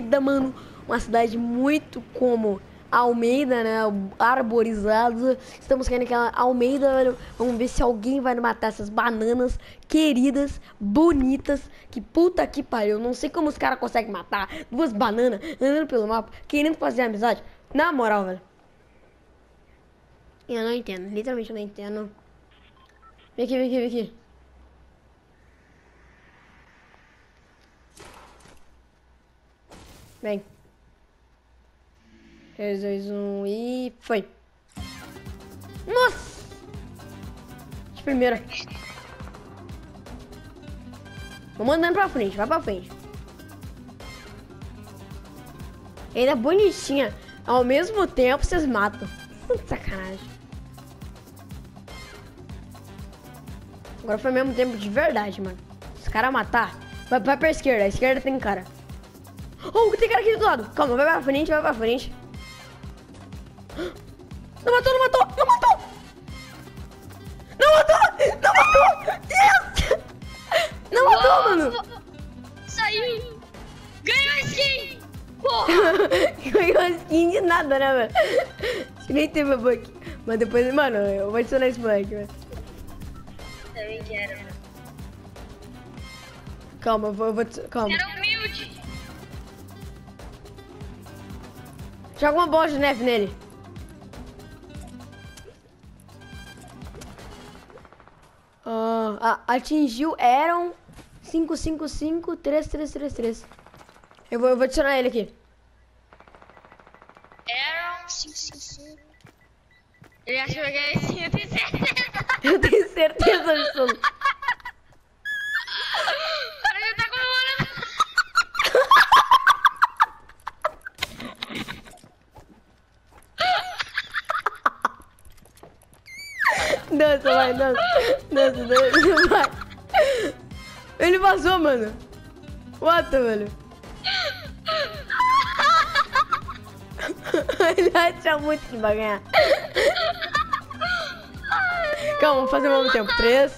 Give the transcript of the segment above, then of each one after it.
Almeida, mano. Uma cidade muito como Almeida, né? Arborizada. Estamos querendo aquela Almeida, velho. Vamos ver se alguém vai matar essas bananas queridas, bonitas. Que puta que pariu. Não sei como os caras conseguem matar duas bananas andando pelo mapa, querendo fazer amizade. Na moral, velho. Eu não entendo. Literalmente eu não entendo. Vem aqui, vem aqui, vem aqui. Vem. 3, 2, 1 e foi. Nossa! De primeira. Vamos andando pra frente, vai pra frente. Ainda é bonitinha. Ao mesmo tempo, vocês matam. Sacanagem. Agora foi ao mesmo tempo de verdade, mano. Se o cara matar, vai, vai pra esquerda. A esquerda tem cara. Oh, tem cara aqui do lado. Calma, vai pra frente, vai pra frente. Não matou, não matou, não matou! Não matou! Não matou! Yes! Não matou, mano! Saiu! Ganhou skin! Porra! Ganhou skin de nada, né, velho? Acho que nem teve bug. Mas depois, mano, eu vou adicionar esse bug, velho. Também quero. Calma, eu vou, eu vou. Calma. Era Joga uma bola de neve nele. Ah, atingiu Aaron 555-3333. Eu vou, eu vou adicionar ele aqui. Aaron 555. Ele acha que ganhar sim, eu tenho certeza. Eu tenho certeza absoluta. O cara já tá comemorando. Dança, vai, dança. Dança, dança, vai. Ele passou, mano. What, velho? Ele acha muito que vai ganhar. Calma, vamos fazer ao mesmo tempo. 3,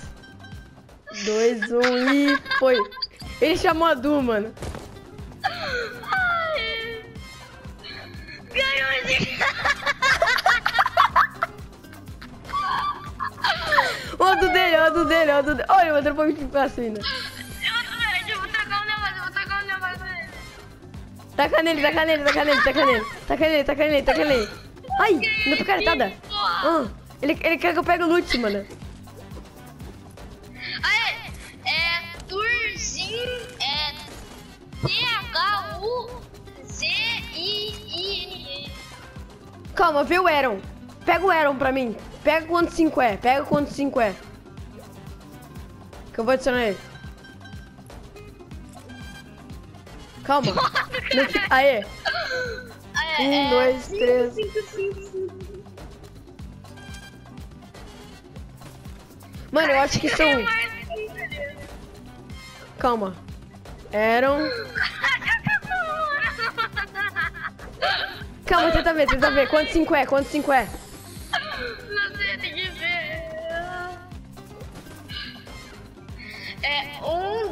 2, 1 e foi. Ele chamou a Du, mano. Dele, dele. Olha, de? Eu vou, eu vou tacar um negócio, eu vou um negócio nele. Taca nele, taca nele, taca nele, taca nele. Taca nele, taca nele, taca nele. Ai, ainda picaretada. Ah, ele, ele quer que eu pegue o loot, mano. Aê, é Turzin, é T-H-U-Z-I-I-N-E. Calma, vê o Aaron. Pega o Aaron pra mim. Pega quanto 5 é, pega quanto 5 é. Que eu vou adicionar ele. Calma. Aê. É, Um, é, dois, cinco, três. cinco, cinco, cinco. Mano, eu acho que são. Cinco? Calma. Aaron. Calma, tenta ver, tenta ver. Quanto 5 é? Quanto 5 é?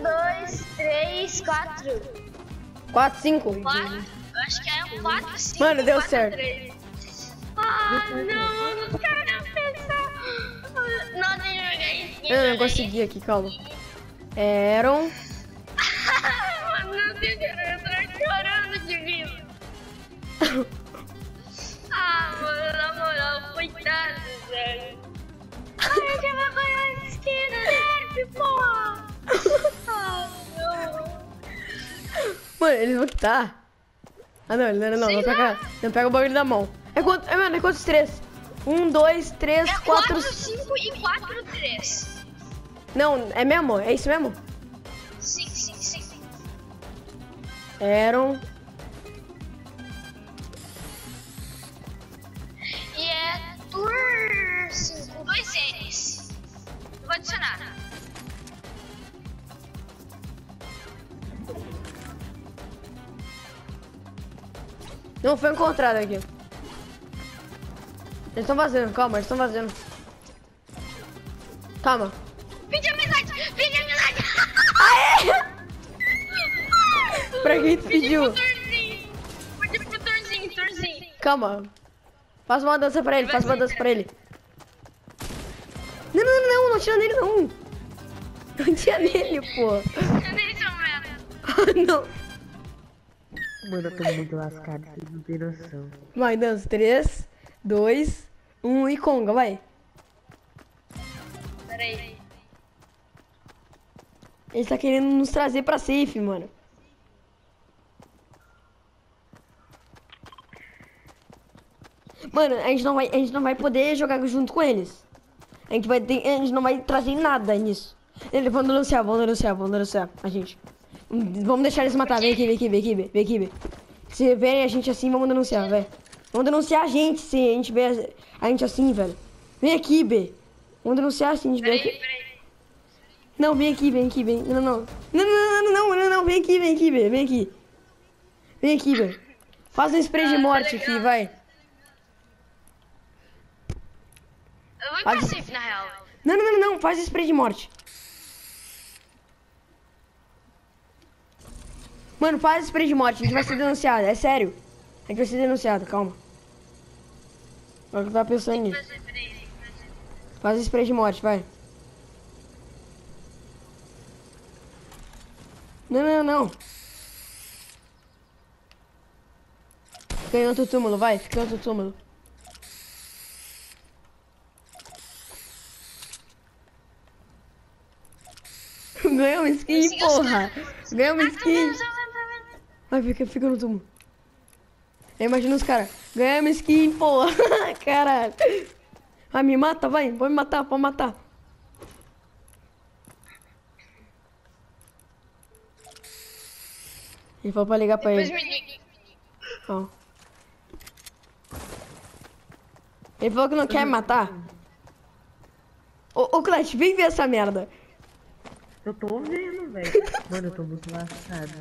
Dois, três, quatro. 4, 5. Quatro. Eu acho que é quatro, cinco. Mano, deu quatro, certo. três. Ah, não, os caras não pensaram. Não, tem que jogar isso. Eu não consegui aqui, calma. Mano, não sei se eu tô chorando de rir. Ah, mano, na moral, coitado, velho. Ai, eu já vou ganhar essa esquina, nerf, porra. Mano, eles vão quitar. Ah, não, não, não, não, Sei não pega, não pega o bagulho da mão. É quanto, é, mano, é quantos três? Um, dois, três, É quatro... 4, 5 e 4, 3. Não, é mesmo? É isso mesmo? Sim, sim, sim. Aaron. E é Tour 5, dois N's. Vou adicionar. Não foi encontrado aqui. Eles estão fazendo, calma, eles estão fazendo. Calma. Pedi amizade! Pedi amizade! Pra quem tu pediu? Turzinho. calma. Faz uma dança pra ele, faz uma dança pra ele. Não, não, não, não tira nele não. Não tira nele, pô. Deixa eu ver. Ah, não. Mano, eu tô muito lascado, vocês não tem noção. Vai, dança. 3, 2, 1 e conga, vai. Peraí. Ele tá querendo nos trazer pra safe, mano. Mano, a gente não vai, a gente não vai poder jogar junto com eles. A gente vai ter, a gente não vai trazer nada nisso. Eles vão denunciar, vão denunciar, vão denunciar a gente. Vamos deixar eles matar. Vem aqui, vem aqui, vem aqui, vem aqui, vem. Se verem a gente assim, vamos denunciar, velho. Vamos denunciar a gente se a gente vê a gente assim, velho. Vem aqui, B. Vamos denunciar assim, a gente vê aqui. Não, vem aqui, vem aqui, vem. Não, não. Não, não, não, não, não, não, não. Vem aqui, vem aqui, vem, vem aqui. Vem aqui, velho. Faz um spray de morte aqui, vai. Eu vou safe, na real. Não, não, não, não. Faz spray de morte. Mano, faz spray de morte. A gente vai ser denunciado. É sério. A gente vai ser denunciado, calma. Agora que eu tava pensando nisso. Faz spray de morte, vai. Não, não, não. Fica em outro túmulo, vai. Fica em outro túmulo. Ganhou uma skin, porra. Ganhou skin. Vai, fica, fica no túmulo. Imagina os caras. Ganhamos skin, porra. Caralho. Vai, me mata, vai. Pode me matar, pode matar. Ele falou pra ligar pra Depois ele. me liga. Ele falou que não quer me matar. Ô, ô Clash, vem ver essa merda. Eu tô vendo, velho. Mano, eu tô muito lascado.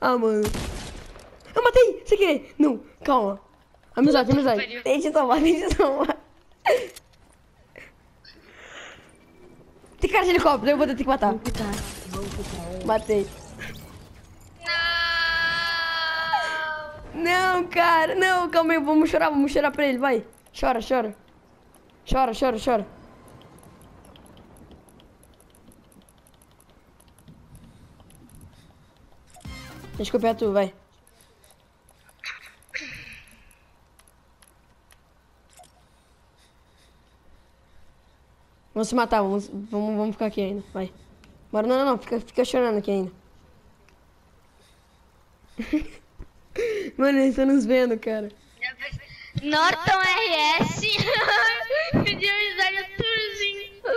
Ah, mano. Eu matei! Sem querer! Não, calma. Amizade, amizade. Deixa eu tomar, deixa eu tomar. Tem cara de helicóptero, eu vou ter que matar. Vamos quitar, vamos quitar. Matei. Não! Não, cara, não, calma aí, vamos chorar, vamos chorar pra ele, vai. Chora, chora. Chora, chora, chora. Deixa eu copiar tu, vai. Vamos se matar, vamos, vamos, vamos ficar aqui ainda, vai. Bora, não, não, não, fica, fica chorando aqui ainda. Mano, eles estão nos vendo, cara. Norton RS.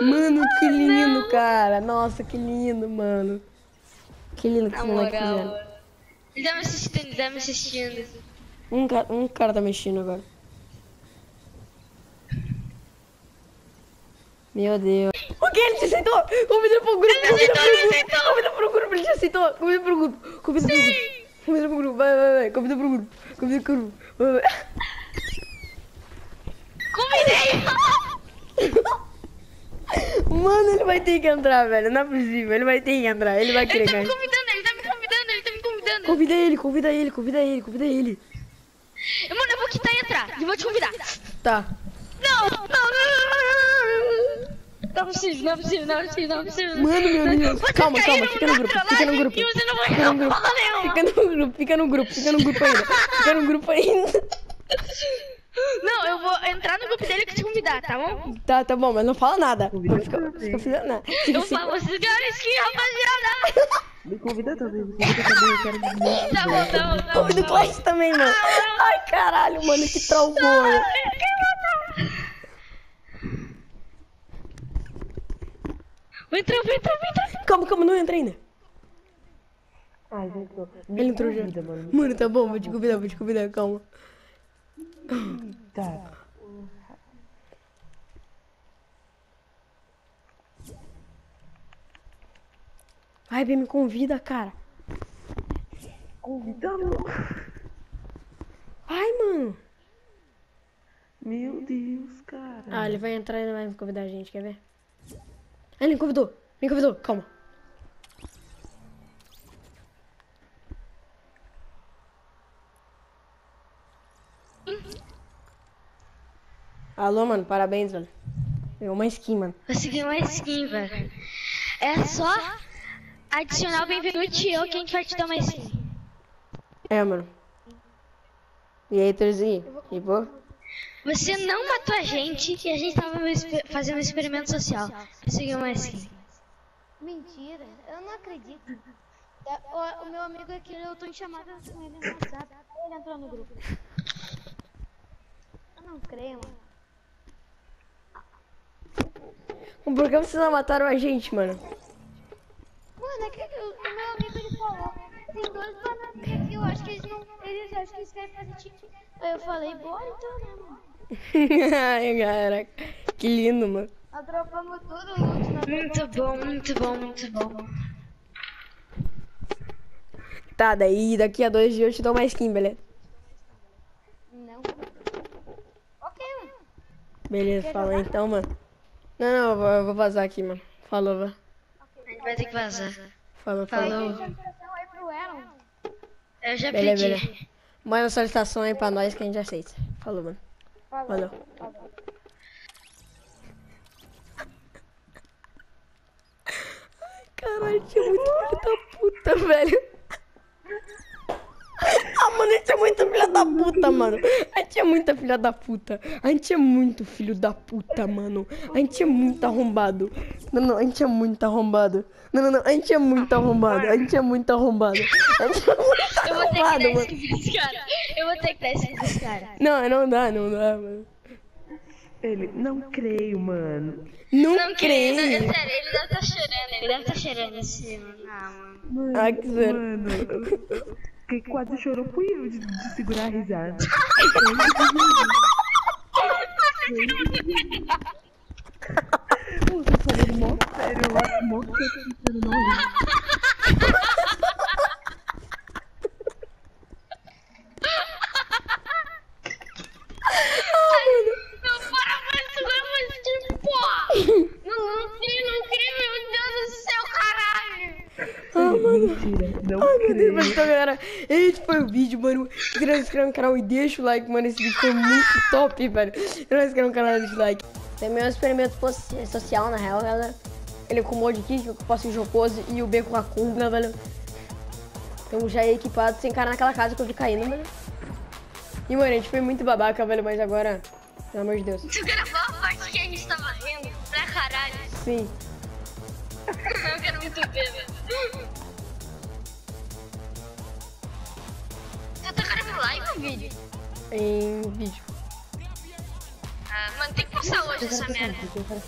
Mano, que lindo, cara. Nossa, que lindo, mano. Que lindo que esse moleque fizeram. Ele tá me assistindo, ele tá me assistindo. Um, ca- um cara tá mexendo agora. Meu Deus. O que? Ele te aceitou? Convida pro grupo, convida pro aceitou, ele grupo. Convida pro grupo, ele te aceitou. Convida pro grupo. Convida pro grupo. Convida pro grupo. Vai, vai, vai. Convida pro grupo. Convida pro grupo. Vai, vai. Convidei! Mano, ele vai ter que entrar, velho. Não é possível. Ele vai ter que entrar. Ele vai querer Ele tá me ganhar. convidando, ele tá me convidando, ele tá me convidando. Convida ele, convida ele, convida ele, convida ele. Mano, eu vou quitar e entrar. E vou te convidar. Tá. Não, não, não, não, não. Não é possível, não é possível, não é possível, não é possível. Mano, meu Deus. Vocês Calma, calma. Fica no grupo. Fica no grupo. E você não vai Fica no grupo. Fica no grupo, fica no grupo, fica no grupo ainda. Fica no grupo ainda. Não, eu vou entrar no grupo dele e te convidar, tá bom? Tá, tá bom, mas não fala nada. Não fica, fica nada. Fica Eu assim. falo, vocês ganharam skin, rapaziada. Me convida também, me convida também, eu quero muito. Bom, tá bom. Convida o Clash também, mano. Ai, caralho, mano, que troll boa. Vou entrar, vou entrar, vou entrar. Calma, calma, não entra ainda. Ai, gente, tô... Ele entrou já. Mano, tá bom, vou te convidar, vou te convidar, calma. Tá. Vai, bem, me convida, cara. Convida, louco. Vai, mano. Meu Deus, cara. Ah, ele vai entrar e não vai convidar a gente, quer ver? Ah, ele me convidou, me convidou, calma. Alô, mano, parabéns, velho. Ganhou uma skin, mano. Consegui uma skin, velho. É só adicionar o bem-vindo e eu que a gente vai te dar uma skin. É, mano. E aí, Terzinho? E pô? Você não matou a gente e a gente tava fazendo um experimento social. Conseguiu uma skin. Mentira, eu não acredito. O, o meu amigo aqui, eu tô em chamada com ele no WhatsApp. Ele entrou no grupo. Eu não creio, mano. Por que vocês não mataram a gente, mano? Mano, é que o, o meu amigo ele falou. Tem dois bananas aqui, eu acho que eles não. Eles acham que eles querem fazer time. Aí eu falei, bora então, né, mano? Ai, caraca. Que lindo, mano. Nós dropamos tudo, nós Muito bom, muito bom, muito bom. Tá, daí daqui a dois dias eu te dou uma skin, beleza? Não. Ok, mano. Beleza, falou então, mano. Não, não, eu vou, eu vou vazar aqui, mano. Falou, vai. Vai ter que vazar. Falou, falou. Falou. Eu já Beleza, pedi. beleza. Manda uma solicitação aí pra nós que a gente aceita. Falou, mano. Falou. Ai, caralho, tinha muito filho da puta, velho. Mano, a gente é muito filha da puta, mano. A gente é muita filha da puta. A gente é muito filho da puta, mano. A gente é muito arrombado. Não, não, a gente é muito arrombado. Não, não, não, a gente é muito arrombado. A gente é muito arrombado. A gente é muito Eu vou ter que arrombado, dar cara. Eu vou ter que dar esse cara. Não, não dá, não dá, mano. Ele, não creio, mano. Não, Não creio. creio. É sério, ele deve tá chorando. Ele deve tá chorando esse mano. Ah, mano. Ai, que zero. Mano, quem quase chorou fui eu de, de segurar a risada. Você falando mó sério, eu mó que eu tô tentando não rir. Não, não creio, meu Deus do céu, caralho! Mentira, não Ai, meu Deus, creio. mas então, galera, esse foi o vídeo, mano. Se não se inscreve no canal e deixa o like, mano. Esse vídeo foi muito top, velho. Se não se inscreve no canal, deixa o like. Também é um experimento social, na real, galera. Ele com o mod kit, o posse jocoso e o B com a cumbra, velho. Então já é equipado sem cara naquela casa que eu vi caindo, velho. E, mano, a gente foi muito babaca, velho, mas agora, pelo amor de Deus. Tu gravou a parte que a gente tava rindo pra caralho. Sim. Eu quero muito ver, velho. Em vídeo. Ah, mano, tem que postar hoje essa merda.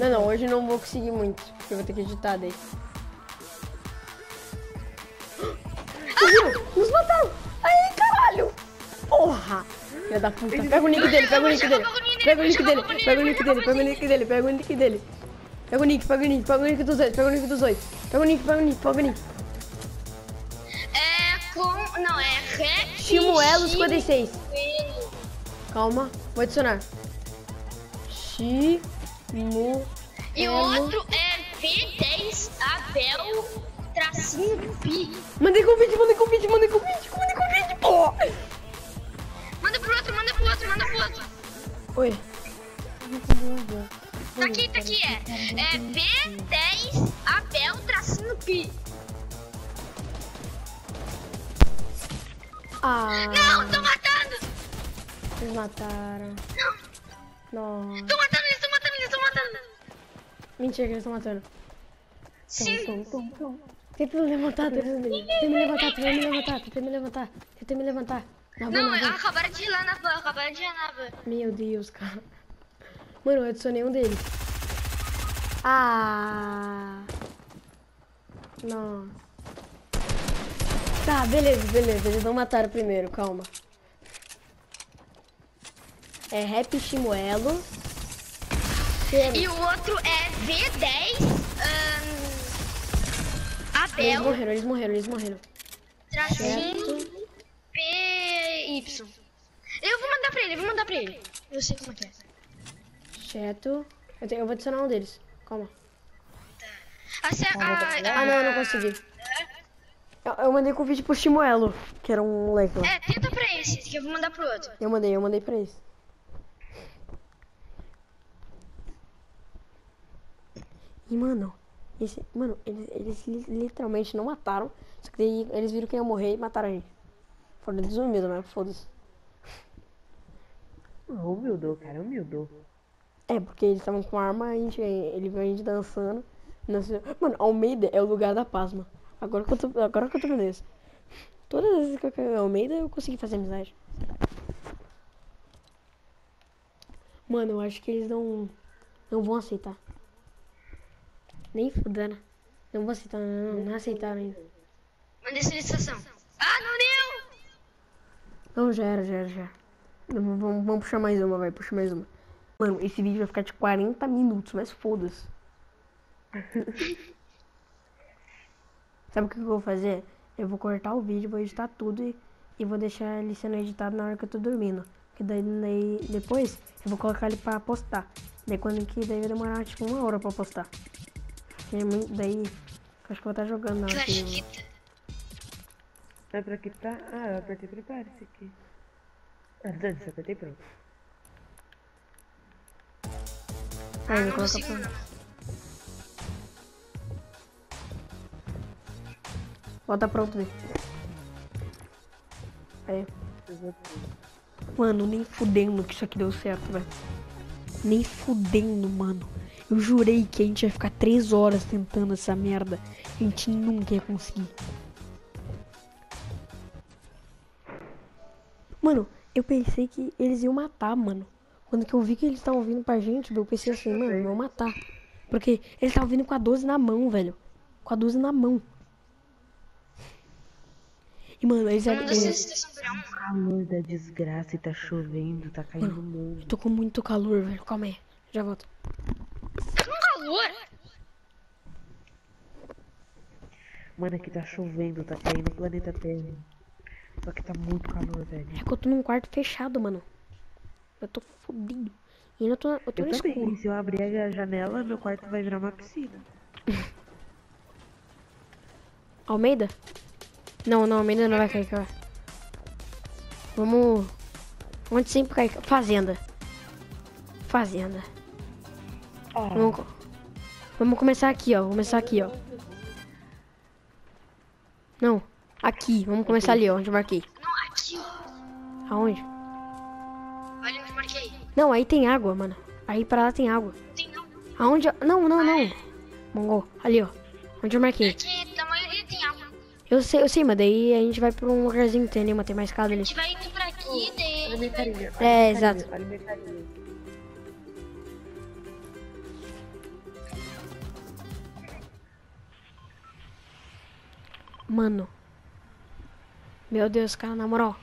Não, não, hoje eu não vou conseguir muito, porque eu vou ter que editar daí. Nos mataram! Aí, caralho! Porra! Filha da puta. Pega o nick dele, pega o nick dele. Pega o nick dele, pega o nick dele, pega o nick dele, pega o nick dele. Pega o nick, pega o nick, pega o nick dos dois, pega o nick dos dois. Pega o nick, pega o nick, pega o nick. É com. Não, é Rec. Chimuelo 56. Calma, vou adicionar. Chimu. E o outro é V10 Abel tracinho Pi. Mandei convite, mandei convite, mandei convite, mandei convite, pô! Manda pro outro, manda pro outro, manda pro outro. Oi. Tá aqui, tá aqui, é. É V10 mataram. Nossa. Tô matando eles, tô matando eles, tô matando. Mentira que eles estão matando. Sim. Tenta me levantar, tenta me, tenta me levantar, tenta me levantar, tenta me levantar, tenta me levantar. Na van, Não, na van. acabaram de ir lá na van, acabaram de ir na van. Meu Deus, cara. Mano, eu adicionei um deles. Ah. Nossa. Tá, beleza, beleza. Eles não mataram primeiro, calma. É Rap Chimuelo. E o outro é V10 ahn, Eles Abel morreram, eles morreram, eles morreram. tracinho PY. Eu vou mandar pra ele, eu vou mandar pra ele. Eu sei como é que é. Cheto. Eu, tenho, eu vou adicionar um deles. Calma. A, se- a, Ah, não, eu não consegui. Eu, eu mandei convite pro Chimuelo, que era um moleque lá. É, tenta pra esse, que eu vou mandar pro outro. Eu mandei, eu mandei pra eles. E, mano, esse, mano, eles, eles li- literalmente não mataram. Só que daí eles viram que ia morrer e mataram a gente. Foram desumidos, mas foda-se. Humildou, cara, humildou. É, porque eles estavam com arma, a gente, ele viu a gente dançando. Mano, Almeida é o lugar da paz, mano. Agora que eu tô, agora que eu tô vendo isso. Todas as vezes que eu caí Almeida, eu consegui fazer amizade. Mano, eu acho que eles não, não vão aceitar. Nem fudendo. Não vão aceitar, não, não aceitaram ainda. Manda solicitação. Ah, não deu! Não, já era, já era, já vamos, vamos puxar mais uma, vai, puxa mais uma. Mano, esse vídeo vai ficar de 40 minutos, mas foda-se. Sabe o que eu vou fazer? Eu vou cortar o vídeo, vou editar tudo e, e vou deixar ele sendo editado na hora que eu tô dormindo. Que daí, daí depois eu vou colocar ele pra postar. Daí quando que daí vai demorar tipo uma hora pra postar. É muito- daí eu acho que eu vou estar jogando na hora eu-. É pra que tá? Ah, eu apertei prepare-se aqui. Ah, dane-se, apertei pronto. Aí, eu não vou colocar pra... Bota pronto, Vê. Aí. Eu ter. Mano, nem fudendo que isso aqui deu certo, velho. Nem fudendo, mano. Eu jurei que a gente ia ficar três horas tentando essa merda. A gente nunca ia conseguir. Mano, eu pensei que eles iam matar, mano. Quando que eu vi que eles estavam vindo pra gente, eu pensei assim, mano, vão matar. Porque eles estavam vindo com a 12 na mão, velho. Com a 12 na mão. E, mano, eles... Manda eles um. Calor da desgraça e tá chovendo, tá caindo eu mundo. tô com muito calor, velho. Calma aí. Já volto. Calor? Mano, aqui tá chovendo, tá caindo o planeta Terra. Só que tá muito calor, velho. É que eu tô num quarto fechado, mano. Eu tô fodido. E ainda tô, eu tô Eu no também, escuro. se eu abrir a janela, meu quarto vai virar uma piscina. Almeida? Não, não, Almeida não vai cair, cara. Vamos. Onde sempre cai? Fazenda. Fazenda. Ah, Vamos, vamos começar aqui, ó. Vamos começar aqui, ó. Não. Aqui. Vamos começar ali, ó. Onde eu marquei. Não, aqui, ó. Aonde? Olha onde eu marquei. Não, aí tem água, mano. Aí pra lá tem água. Tem não. Aonde? eu- Não, não, não. Mongol. Ali, ó. Onde eu marquei. Aqui, da maioria tem água. Eu sei, eu sei, mas daí a gente vai pra um lugarzinho que tem ali, mas tem mais casa A ali. gente vai indo pra aqui, daí a É, exato. Mano. Meu Deus, cara, na moral.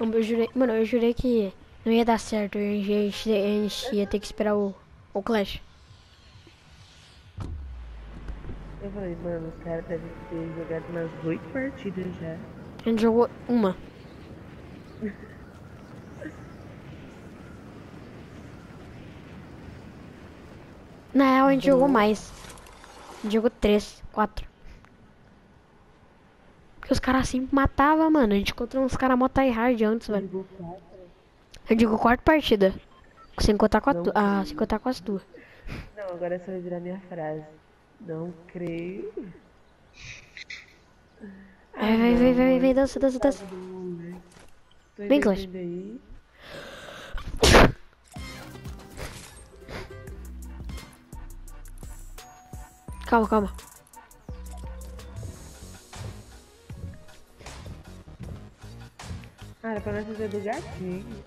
Eu, jurei, mano, eu jurei que não ia dar certo. A gente, a gente- ia ter que esperar o, o Clash. Eu falei, mano, os caras devem ter jogado umas oito partidas já. A gente jogou uma. Na real, a gente jogou mais. A gente jogou três, quatro. Porque os caras sempre matavam, mano. A gente encontrou uns caras mó hard antes, velho. Eu digo quarta partida. Sem contar com a tua. Ah, sem contar com as tuas. Não, agora essa vai virar minha frase. Não creio. Vai, vai, vai, vai, vai, dança, dança, dança. Tô Vem, Clash. Calma, calma. Ah, era pra nós fazer do gatinho.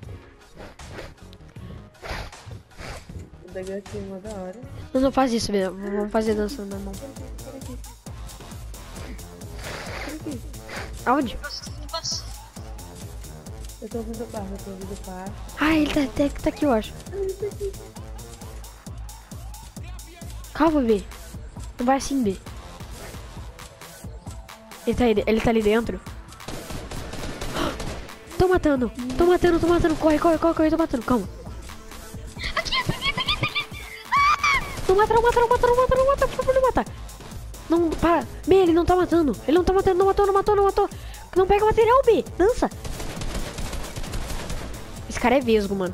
O da gatinho é uma da hora. Não, não faz isso, velho. Vamos fazer dança na mão. Aonde? Eu tô ouvindo barra, eu tô ouvindo passo. Ah, ele tá, tá, tá aqui, eu acho. Calma, B. Não vai assim, B. Ele tá, ele tá ali dentro. Tô matando, tô matando, tô matando. Corre, corre, corre, corre, tô matando. Calma. Aqui, aqui, aqui, aqui. Ah! Não mata, não mata, não mata, não mata, não mata, por favor, não mata. Não, para. B, ele não tá matando. Ele não tá matando, não matou, não matou, não matou. Não pega material, B. Dança. Esse cara é vesgo, mano.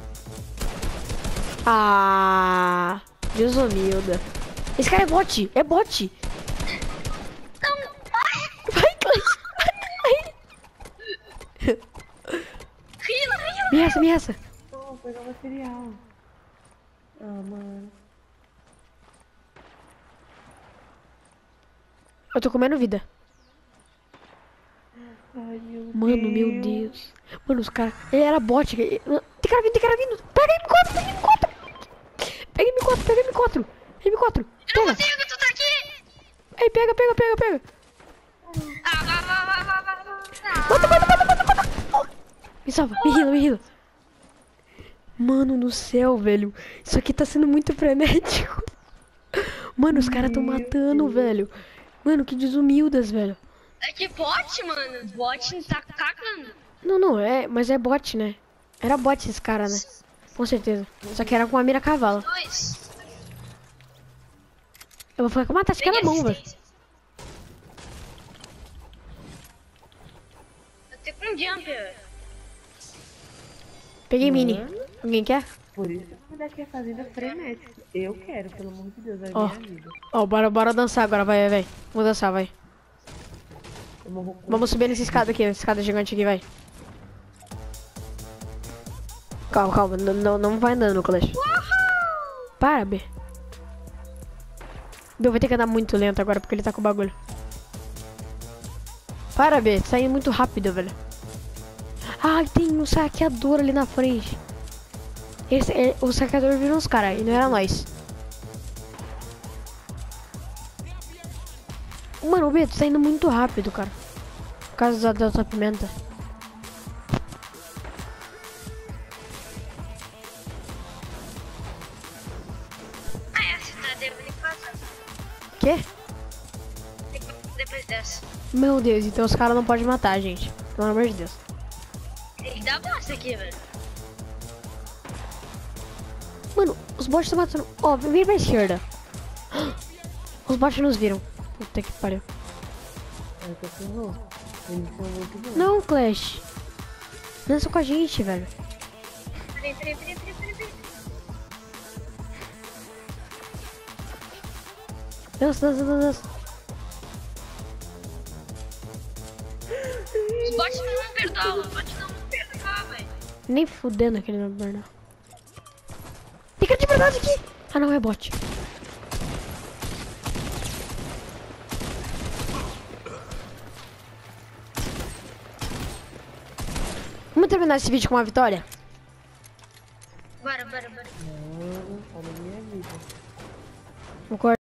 Ah, Deus humilda. Esse cara é bot, é bot. Vai, Clash. Rila, rila. Me essa, me essa. Vou pegar o material. Ah, mano. Eu tô comendo vida. Ai, meu Mano, meu Deus. Mano, os caras. Ele era bot. Tem cara vindo, tem cara vindo. Pega M4, pega M4. Pega M4, pega M4. M4. Eu não Pega. consigo, tu tá aqui. Aí, pega, pega, pega, pega. Ah, vai, vai, vai, vai, vai, vai. Mata, mata, mata, mata, mata. Me salva, me rila, me rila. Mano do céu, velho. Isso aqui tá sendo muito frenético. Mano, os caras tão matando, velho. Mano, que desumildas, velho. É que bot, mano. Bot tá cagando. Não, não, é, mas é bot, né? Era bot esse cara, né? Com certeza. Só que era com a mira cavalo. Dois. Eu vou ficar com uma tática na mão, velho. Eu tenho com um jumper. Peguei mini. Alguém quer? Por isso que quer fazenda frenética. Eu quero, pelo amor de Deus, é Ó. minha vida. Ó, bora, bora dançar agora, vai, vai, vai. Vou dançar, vai. Eu Vamos subir nessa escada aqui, essa escada gigante aqui, vai. Calma, calma, não, não, não vai andando, Clash. Para, B. B vai ter que andar muito lento agora porque ele tá com o bagulho. Para, B, tá indo muito rápido, velho. Ai, tem um saqueador ali na frente. Esse, é- o saqueador virou uns caras e não era nós. Mano, o B, tu tá indo muito rápido, cara. Por causa da, tua pimenta. Ah, passar. Quê? Depois dessa. Meu Deus, então os caras não podem matar, gente. Pelo amor de Deus. Aqui, velho. Mano, os bots estão matando. Ó, vem pra esquerda. Os bots nos viram. Puta que pariu. Não, Clash. Dança com a gente, velho. Peraí, peraí, peraí, peraí, peraí. peraí. Dança, dança, dança, dança. Os bots não vão perdoar, os bots não. Nem fudendo aquele no burnout. Tem cara de verdade aqui. Ah, não, é bot. Vamos terminar esse vídeo com uma vitória? Bora, bora, bora. Mano, olha a minha vida. Vou cortar.